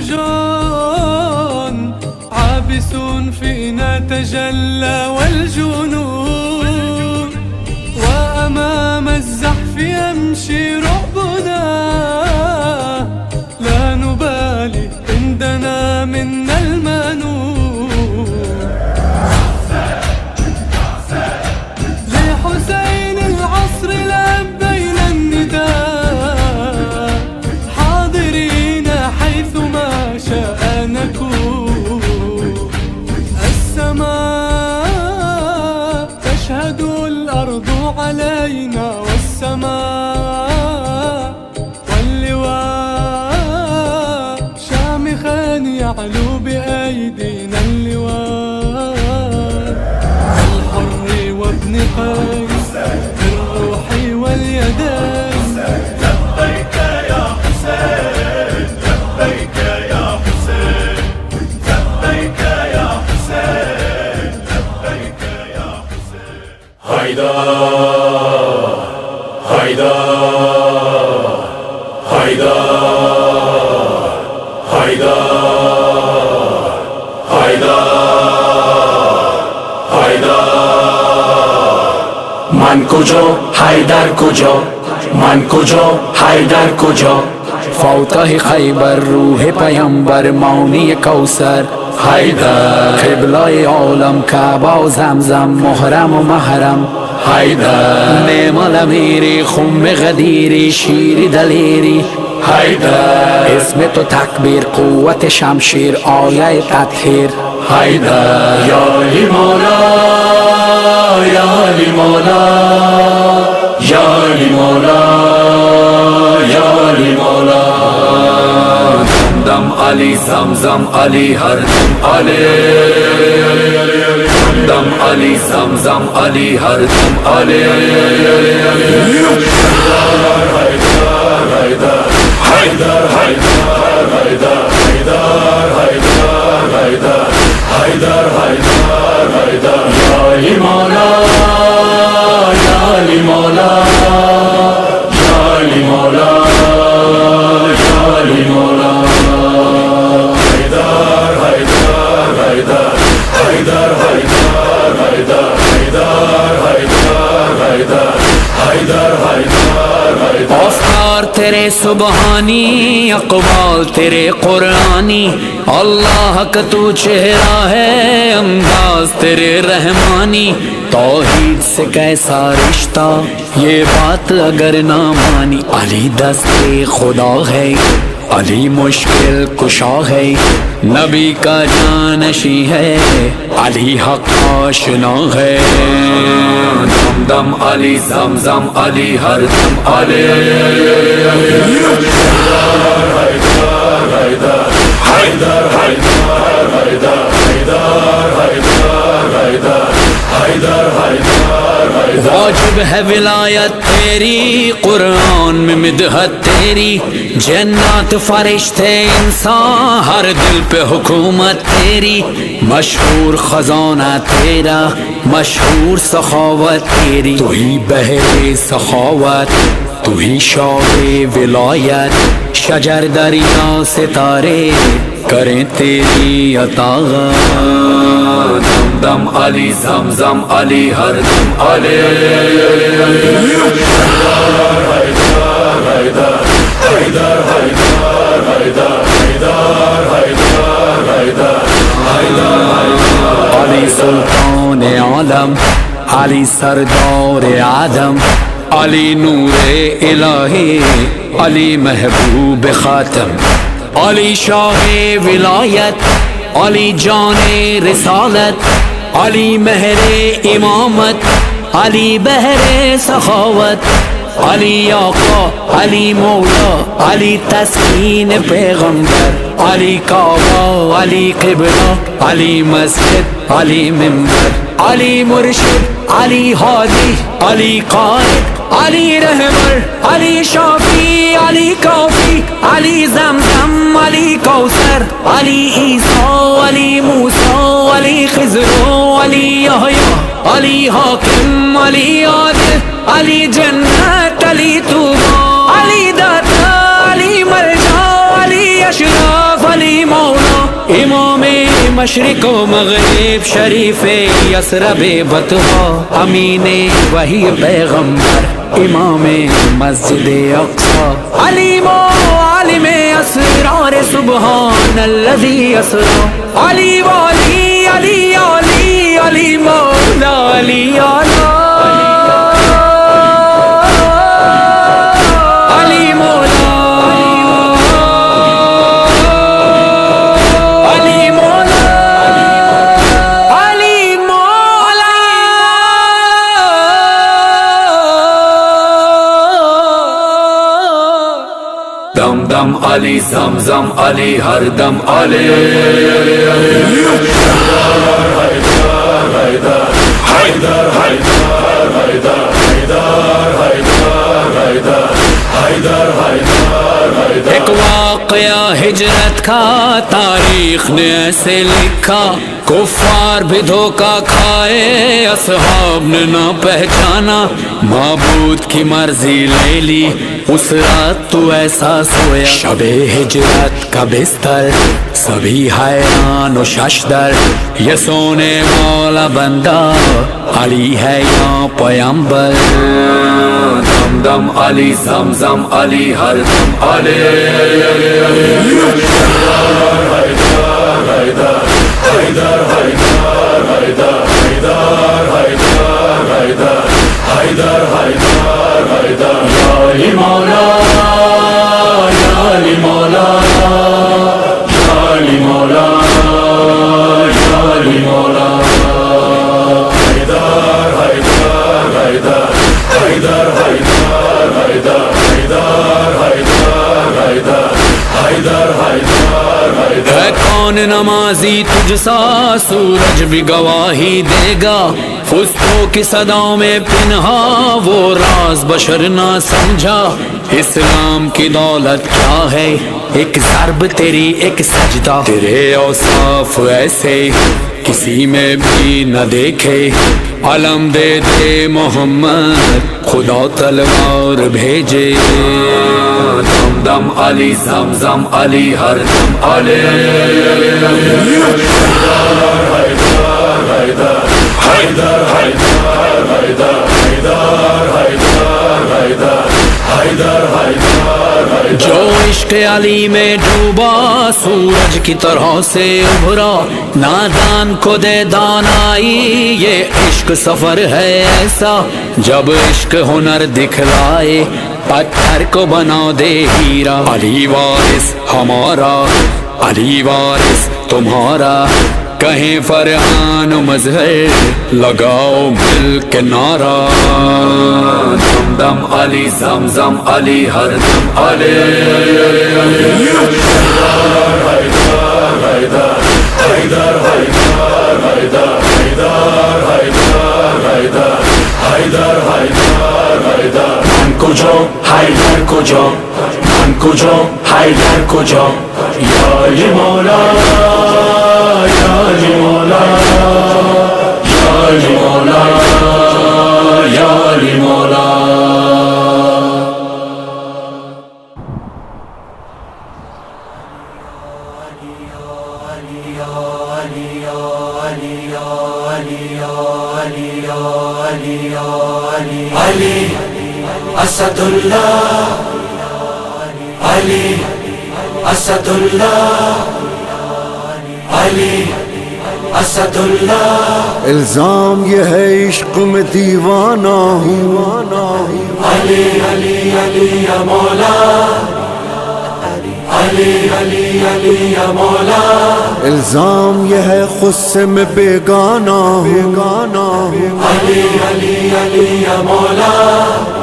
ألف جان عابس فينا تجلى والجنون. وأمام الزحف يمشي رعبنا لا نبالي عندنا منا المنون. کجا؟ حیدر کجا؟ من کجا؟ حیدر کجا؟ فاتح خیبر روح پیامبر مانی کوسر حیدر. قبلای عالم کعبه و زمزم محرم و محرم. حیدر. نعمال امیری خم غدیری شیری دلیری حیدر. اسم تو تکبیر قوت شمشیر آیه تطهیر. حیدر. یا مولا یار مولا یار مولا یار مولا. دم علی سمزم علی، ہر علی. دم علی سمزم علی، ہر دم علی. حیدر حیدر حیدر حیدر حیدر حیدر حیدر حیدر حیدر علی مولا یا علی مولا یا علی مولا یا علی مولا حیدر حیدر حیدر حیدر حیدر حیدر حیدر حیدر حیدر حیدر حیدر حیدر تیرے سبحانی، اقوال تیرے قرآنی، اللہ کا تو چہرہ ہے، انداز تیرے رحمانی۔ توحید سے کیسا رشتہ، یہ بات اگر نہ مانی۔ علی دستے خدا ہے، علی مشکل کشا ہے۔ نبی کا جانشی ہے، علی حق آشنا ہے۔ دم علی زم زم علی ہر دم علی واجب ہے ولایت تیری قرآن میں مدحت تیری جنات فرشتے انسان ہر دل پہ حکومت تیری مشہور خزانہ تیرا مشہور سخاوت تیری۔ تو ہی بہر سخاوت تو ہی شاہ ولایت۔ شجر دریا ستارے کریں تیری اطاعت دم دم علی زمزم علی ہر دم علی۔ علی سردار آدم، علی نور الہی، علی محبوب خاتم، علی شاہ ولایت، علی جان رسالت، علی مہر امامت، علی بہر سخاوت، علی آقا، علی مولا، علی تسکین پیغمبر، علی کعبہ، علی قبلہ، علی مسجد، علی ممبر علی مرشد، علی حادی، علی قائد، علی رحمر علی شافی، علی کافی، علی زمزم، علی کوثر، علی عیسیٰ، علی موسیٰ، علی خضر، علی یحییٰ، علی حاکم، علی عادل، علی جنت، علی توبہ مشرق و مغرب، شریف یسرب بطحا امین وحی پیغمبر، امام مسجد اقصا علیم و عالم اسرار سبحان الذي اسرا۔ علی والی علی علی علی، مولا، علی علی۔ دم علی زمزم علی، ہر دم علی. ایک واقعہ ہجرت کا، تاریخ نے ایسے لکھا، کفار بھی دھوکہ کھائے، اصحاب نے نہ پہچانا، معبود کی مرضی لے لی اس رات تو ایسا سویا۔ شب ہجرت کا بستر سبھی حیران و ششدر۔ یہ سونے والا بندہ علی ہے یا پیمبر دم دم علی زمزم علی ہر دم علی۔ کون نمازی تجھ سا سورج بھی گواہی دے گا؟ فستوں کی صداؤں میں پنہا وہ راز بشر نہ سمجھا۔ اسلام کی دولت کیا ہے؟ ایک ضرب تیری ایک سجدہ۔ تیرے اوصاف ایسے کسی میں بھی نہ دیکھے۔ علم دے دے محمد، خدا تلوار بھیجے۔ دم علی زم زم علی ہر دم علی جو عشق علی میں ڈوبا، سورج کی طرح سے ابھرا۔ نادان کو دے دانائی، یہ عشق سفر ہے ایسا۔ جب عشق ہنر دکھلائے پتھر کو بنا دے ہیرا۔ علی وارث ہمارا۔ علی وارث تمہارا۔ کہیں فرحان و مظہر لگاؤ مل کے نعرہ۔ دم دم علی، زمزم علی، ہر دم علی۔ حیدر حیدر حیدر حیدر کجا من کجا حیدر کجا یا مولا اسد اللہ علی اسد اللہ الزام یہ ہے عشق میں دیوانہ ہوں علی علی علی یا مولا علی علی علی یا مولا الزام یہ ہے خود سے میں بیگانہ ہوں علی علی علی یا مولا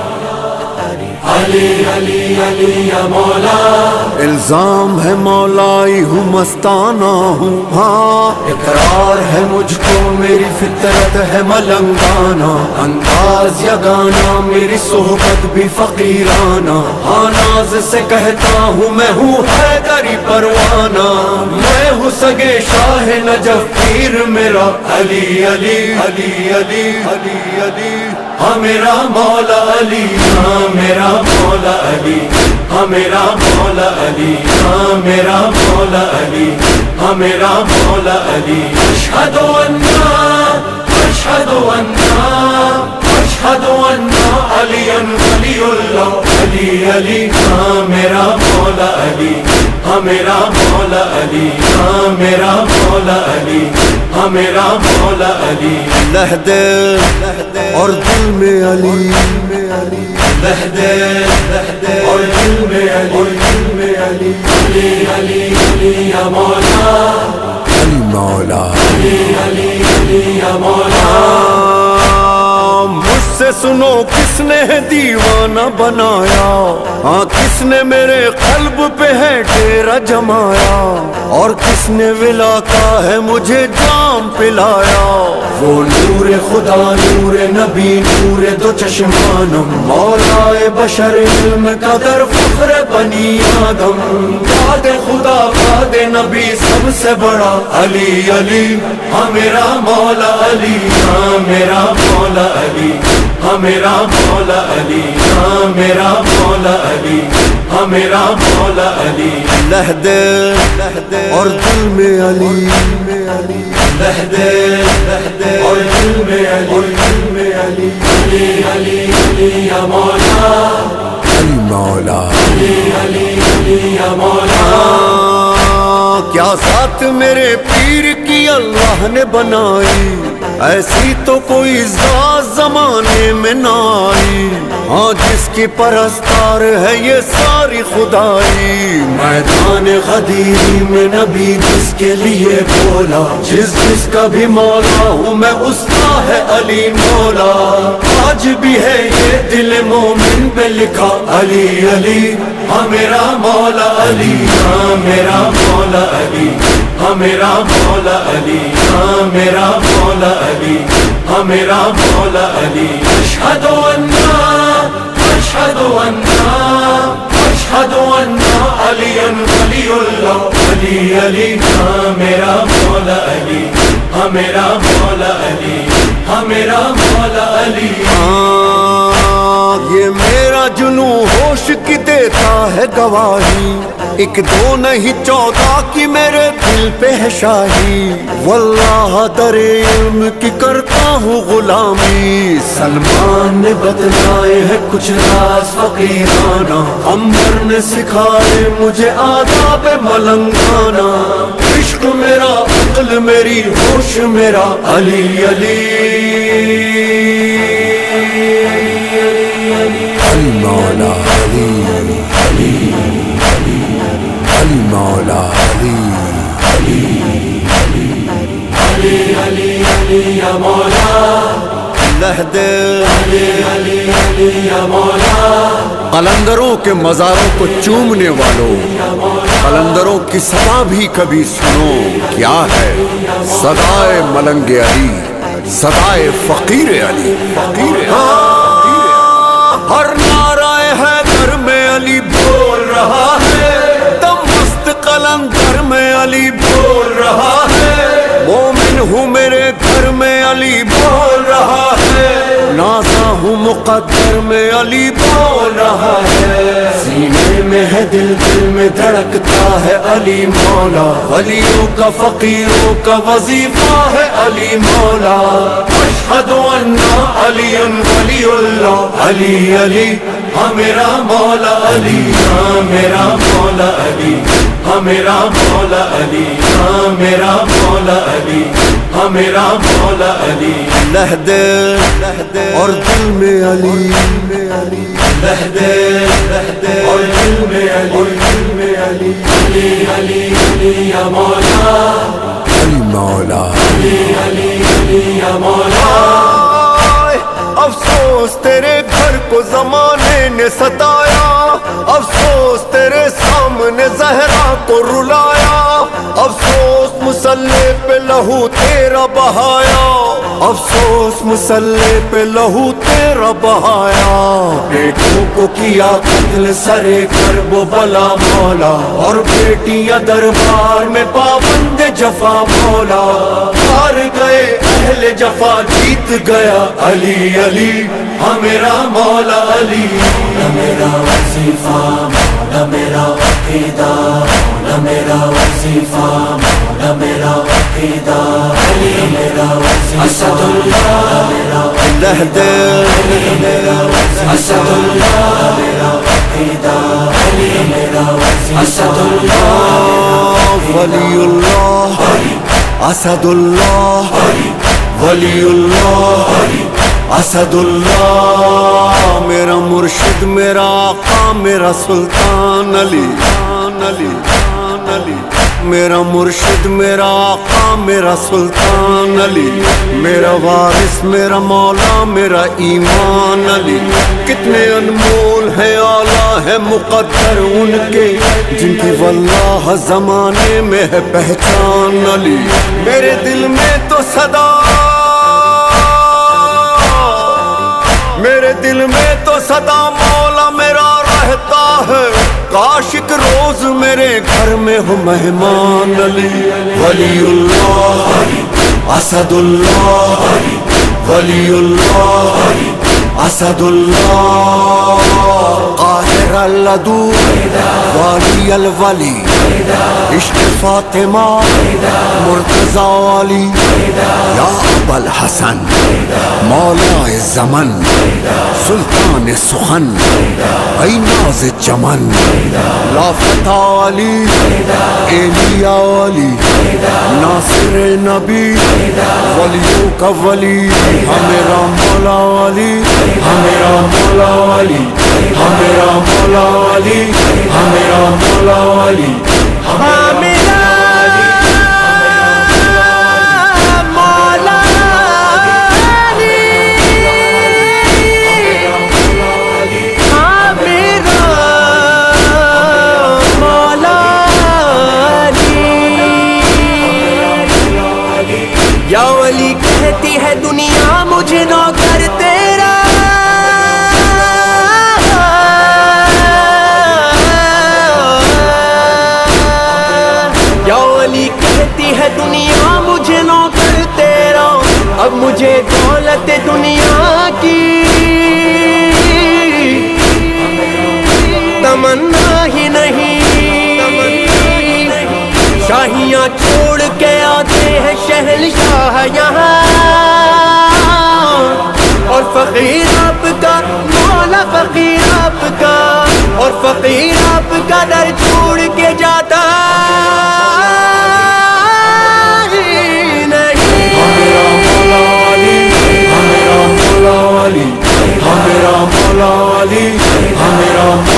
علی علی علی یا مولا. الزام ہے مولائی ہوں، مستانہ ہوں ہاں۔ اقرار ہے مجھ کو، میری فطرت ہے ملنگانہ۔ انداز یا گانا، میری صحبت بھی فقیرانہ۔ ہاں ناز سے کہتا ہوں، میں ہوں حیدری پروانہ۔ میں ہوں سگے شاہ نجف پیر، میرا علی علی علی علی علی علی۔ ہاں میرا مولا علی ہاں میرا مولا علی ہاں میرا مولا علی ہاں میرا مولا علی ہاں میرا مولا علی۔ اشہد انا اشہد انا اشہد انا علی علی اللہ. علی علی ہاں میرا مولا علی. ہاں میرا مولا علی. ہاں میرا مولا علی. ہاں میرا مولا علی. لہد اور دل میں علی. لہد اور دل میں علی. اور دل میں علی. علی علی علی یا مولا. علی مولا. علی علی علی یا مولا. سے سنو کس نے دیوانہ بنایا؟ ہاں کس نے میرے قلب پہ ہے ڈیرا جمایا؟ اور کس نے ولا کا ہے مجھے جام پلایا؟ وہ نور خدا، نور نبی، نور دو چشمانم مولا بشر علم قدر فخر بنی آدم باد خدا باد نبی سب سے بڑا علی علی ہاں میرا مولا علی ہاں میرا مولا علی ہاں میرا مولا علی ہاں میرا مولا علی ہاں میرا مولا علی۔ لہد اور دل میں علی لہد اور دل میں علی علی علی علی مولا علی مولا، علی علی۔ یا مولا کیا ذات میرے پیر کی اللہ نے بنائی؟ ایسی تو کوئی ذات زمانے میں نہ آئی۔ ہاں جس کی پرستار ہے یہ ساری خدائی۔ میدان غدیری میں نبی جس کے لیے بولا، جس جس کا بھی مولا ہوں میں اس کا ہے علی مولا۔ آج بھی ہے یہ دل مومن پہ لکھا، علی علی۔ ہاں میرا مولا علی ہاں میرا مولا علی ہاں میرا مولا علی ہاں میرا مولا علی ہاں میرا مولا علی۔ اشہد انا اشہد انا اشہد انا علی علی اللہ علی علی ہاں میرا مولا علی ہاں میرا مولا علی ہاں میرا مولا علی۔ ہاں یہ میرا جنو ہوش کی دیتا ہے گواہی۔ ایک دو نہیں چودہ کی میرے دل پہ ہے شاہی۔ واللہ در علم کی کرتا ہوں غلامی۔ سلمان نے بتلائے ہیں کچھ راز فقیرانہ۔ عمر نے سکھائے مجھے آداب ملنگانا عشق میرا، عقل میری، ہوش میرا۔ علی علی۔ علی مولا علی علی علی مولا علی علی علی علی علی یا مولا لہد علی علی علی یا مولا قلندروں کے مزاروں کو چومنے والوں، قلندروں کی سدا بھی کبھی سنو، کیا ہے؟ سدائے ملنگ علی سدائے فقیر علی فقیر علی۔ ہر نعرہ ہے گھر میں علی بول رہا ہے۔ تم مست گھر میں علی بول رہا ہے۔ مومن ہوں میرے گھر میں علی بول ہوں مقدر میں علی بول رہا ہے۔ سینے میں ہے دل دل میں دھڑکتا ہے علی مولا۔ ولیوں کا، فقیروں کا وظیفہ ہے علی مولا۔ اشہد انا علی ولی اللہ۔ علی علی ہاں میرا مولا علی ہاں میرا مولا علی۔ ہاں میرا مولا علی ہاں میرا مولا علی ہاں میرا مولا علی۔ لہد اور دل میں علی۔ لہد اور دل میں علی۔ اور دل میں علی علی مولا۔ آئے، افسوس تیرے کو زمانے نے ستایا، افسوس تیرے سامنے زہرا کو رلایا، افسوس مسلح پہ لہو تیرا بہایا، افسوس مسلح پہ لہو تیرا بہایا۔ بیٹوں کو کیا قتل سرے کر وہ بلا مولا، اور بیٹیاں دربار میں پابند جفا مولا۔ ہار گئے اہل جفا، جیت گیا علی علی ہاں میرا مولا علی. مولا میرا وظیفہ مولا میرا عقیدہ مولا میرا وظیفہ مولا میرا عقیدہ. علی میرا اسد اللہ. میرا لہد میرا اسد اللہ. میرا عقیدہ. علی میرا اسد اللہ. ولی اللہ. اسد اللہ. ولی اللہ. اسد اللہ میرا مرشد، میرا آقا، میرا سلطان علی علی علی۔ میرا مرشد، میرا آقا، میرا سلطان علی۔ میرا وارث، میرا مولا، میرا ایمان علی۔ کتنے انمول ہے اعلیٰ ہے مقدر ان کے۔ جن کی واللہ زمانے میں ہے پہچان علی۔ میرے دل میں تو صدا میرے دل میں تو صدا مولا میرا رہتا ہے۔ کاشک روز میرے گھر میں ہو مہمان علی۔ ولی اللہ اسد اللہ ولی اللہ اسد اللہ قاہر اللدو والی الولی عشق فاطمہ مرتضی والی یا ابا الحسن مولا زمن سلطان سخن ای ناز چمن لافت علی ایلیا علی ناصر نبی ولیوں کا ولی ہمیرا مولا علی ہمیرا مولا علی ہمیرا مولا علی ہمیرا مولا علی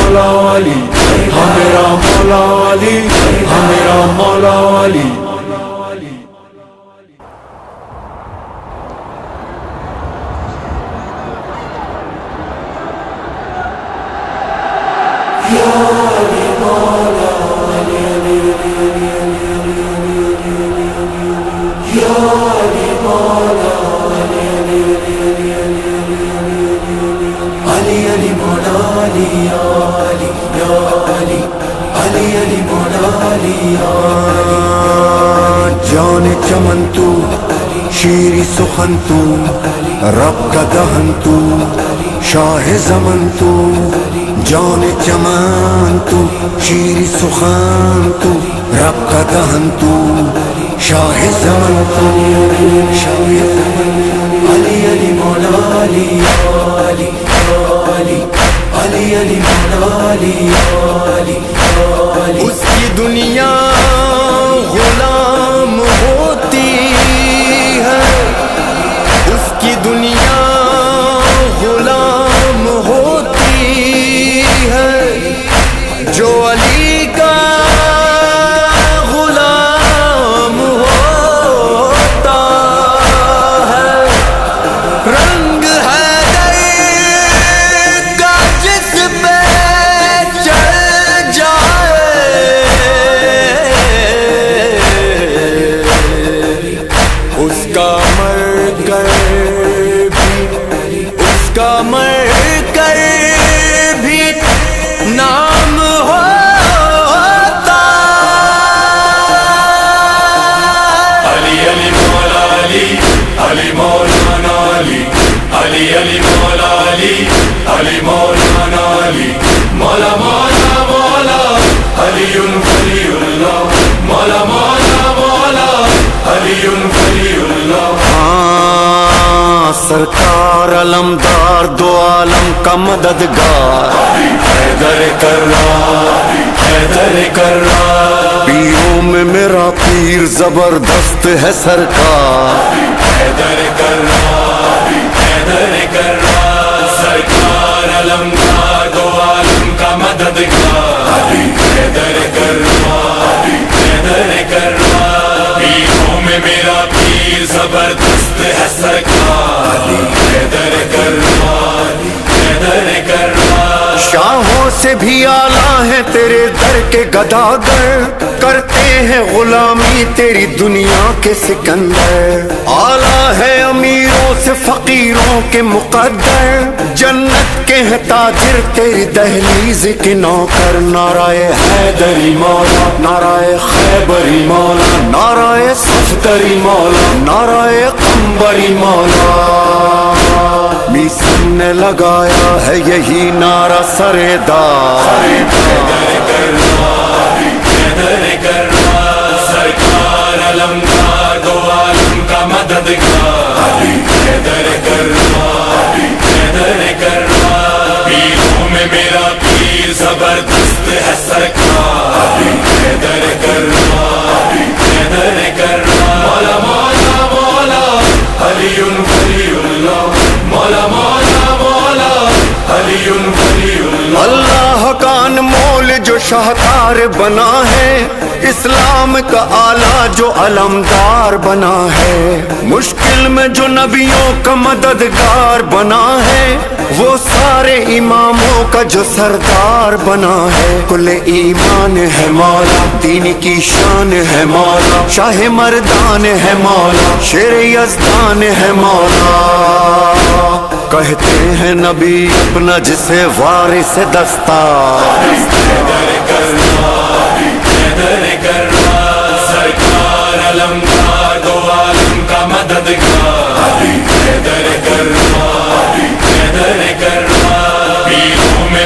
مولا علی ہمیرا مولا علی ہمیرا مولا علی علی شیری سخن تو رب کا دہن تو شاہ زمن تو جان چمن تو شیری سخن تو رب کا دہن تو شاہ زمن تو شاہ زمن علی علی مولا علی علی علی علی علی مولا علی علی علی اس کی دنیا علی ولی اللہ مولا مولا مولا علی ولی اللہ سرکار علمدار دو عالم کا مددگار۔ حیدر کرار حیدر کرار پیروں میں میرا پیر زبردست ہے سرکار۔ حیدر کرار حیدر کرار سرکار علمدار دو عالم کا مددگار حیدر کرار حیدر کرار پیروں میں میرا پیر زبردست ہے سرکار۔ حیدر کرار شاہوں سے بھی آلہ ہے تیرے در کے گداگر۔ کرتے ہیں غلامی تیری دنیا کے سکندر۔ آلہ ہے امیروں سے فقیروں کے مقدر۔ جنت کے ہیں تاجر تیری دہلیز کے نوکر۔ نارائے حیدری مولا نارائے خیبری مولا۔ نارائے صفدری مولا نارائے قمبری مولا۔ میسن نے لگایا ہے یہی نعرہ سرے دار۔ سرکار علمدار دو عالم کا مددگار۔ حیدر کرار حیدر کرار پیروں میں میرا پیر زبردست ہے سرکار۔ حیدر کرار حیدر کرار مولا مولا مولا علی ولی اللہ۔ la اللہ کا انمول جو شاہکار بنا ہے، اسلام کا آلہ جو علمدار بنا ہے۔ مشکل میں جو نبیوں کا مددگار بنا ہے، وہ سارے اماموں کا جو سردار بنا ہے۔ کل ایمان ہے مولا، دین کی شان ہے مولا۔ شاہ مردان ہے مولا، شیر یزدان ہے مولا۔ کہتے ہیں نبی اپنا جسے وارث دستار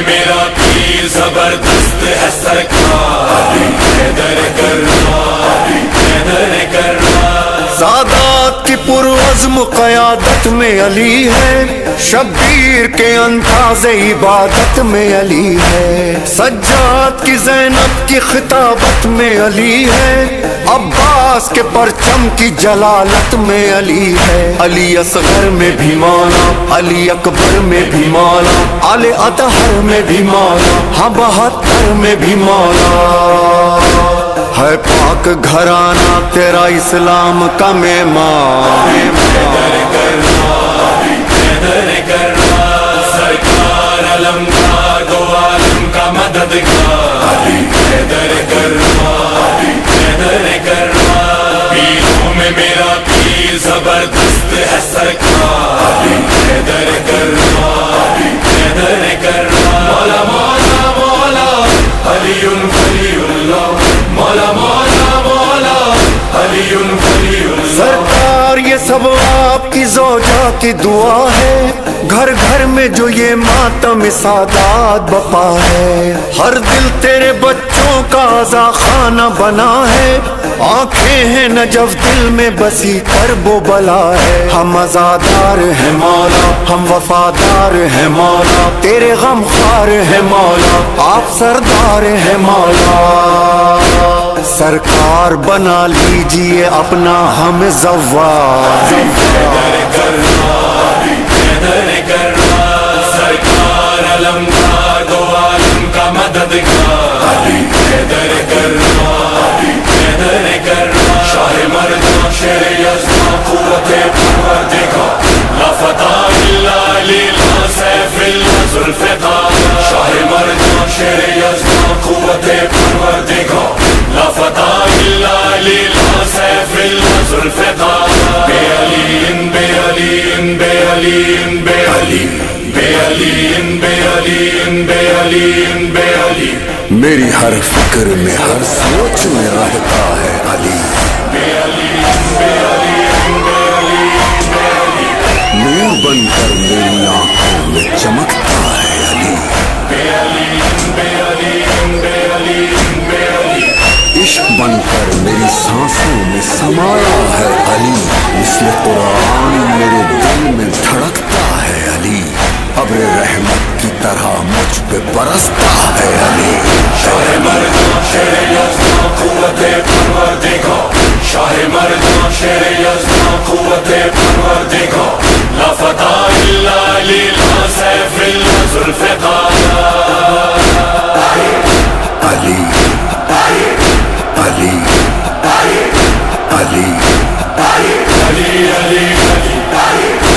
میرا پیر زبردست ہے سرکار زیادہ کرار کی پروزم قیادت میں علی ہے۔ شبیر کے انداز عبادت میں علی ہے۔ سجاد کی زینب کی خطابت میں علی ہے۔ عباس کے پرچم کی جلالت میں علی ہے۔ علی اصغر میں بھی مولا علی اکبر میں بھی مولا علی اطہر میں بھی مولا ہاں بہتر میں بھی مولا ہے پاک گھرانا تیرا اسلام کا میمان زبردست مولا مولا مولا علی علی اللہ مولا مولا سرکار، یہ سب آپ کی زوجہ کی دعا ہے۔ گھر گھر میں جو یہ ماتم سادات بپا ہے۔ ہر دل تیرے بچوں کا آزا خانہ بنا ہے۔ آنکھیں ہیں نجف دل میں بسی کرب و بلا ہے۔ ہم ازادار ہیں مولا، ہم وفادار ہیں مولا۔ تیرے غم خار ہیں مولا۔ آپ سردار ہیں مولا۔ سرکار بنا لیجیے اپنا ہم زوار سرکار علمدار دو عالم کا مددگار حیدر حیدر شاہ مردان شیر یزدان قوت پروردگار. لا فتح الا لیلا سیف اللہ ذوالفقار شاہ مردان شیر یزدان قوت پروردگار. لا فتح الا لیلا سیف اللہ ذوالفقار بے علی بے علی بے علی بے علی. بے علی بے علی بے علی بے علی. میری ہر فکر میں، ہر سوچ میں رہتا ہے علی. نور بن کر میری آنکھوں میں چمکتا ہے علی عشق بن کر میری سانس آنکھوں میں سمایا ہے علی مثل قرآن میرے دل میں دھڑکتا ہے علی ابر رحمت کی طرح مجھ پہ برستا ہے علی شاہ مردان شیر یزدان قوت پروردگار شاہ مردان شیر یزدان قوت پروردگار لا فتح الا علی لا سیف الا ذوالفقار علی علی علی علی علی علی علی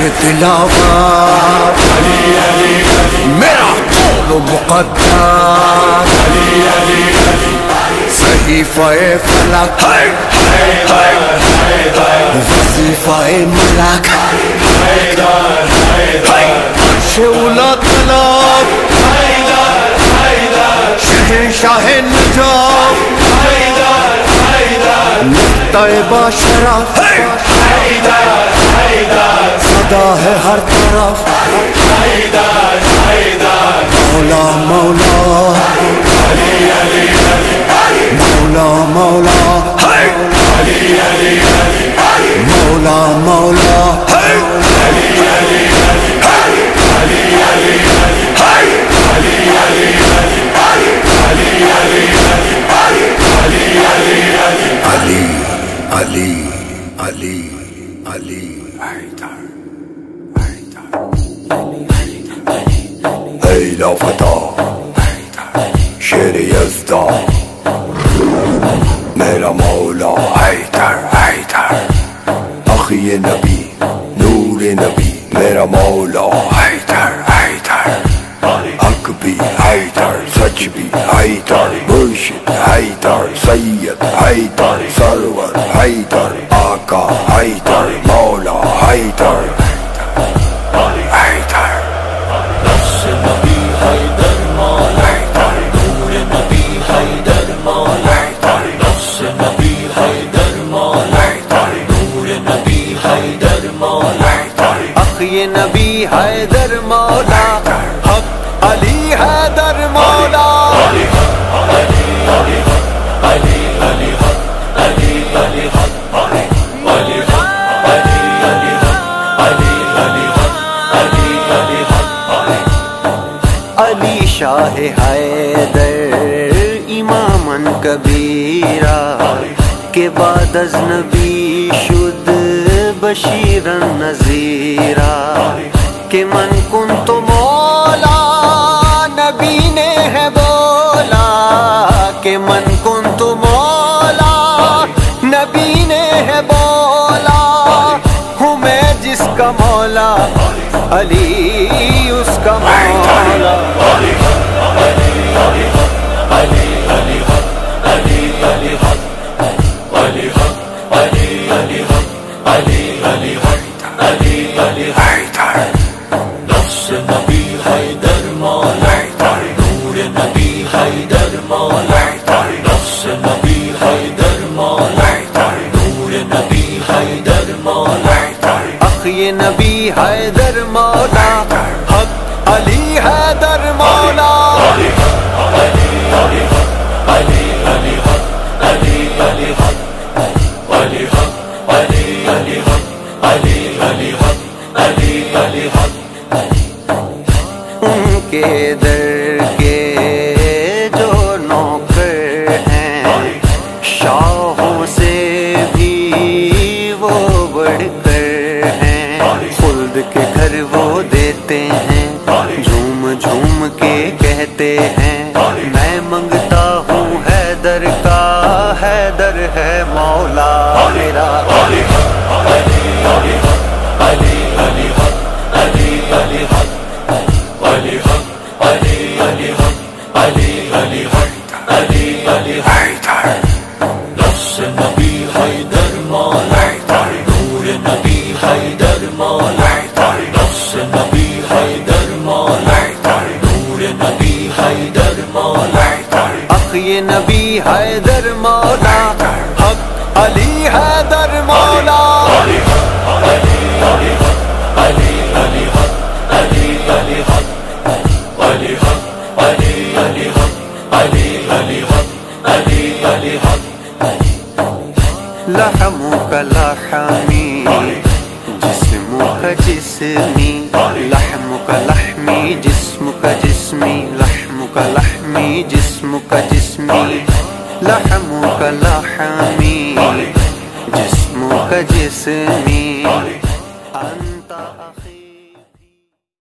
یہ دلاوا میرا و مقدر صحیفہ فلک وظیفہ ملک. عرش اولا شہنشاہ نجاب نقطہ باشرف صدا ہے ہر طرف۔ مولا مولا۔ مولا مولا۔ مولا مولا۔ امامن کبیرہ کے بعد از نبی شد بشیرن نذیرہ کہ من کن تو مولا، نبی نے ہے بولا، کہ من کن تو مولا، نبی نے ہے بولا، ہوں میں جس کا مولا، علی اس کا مولا۔ حیدر مولا، نور نبی حیدر مولا، نفس نبی حیدر مولا، نور نبی حیدر مولا، اخی نبی حیدر مولا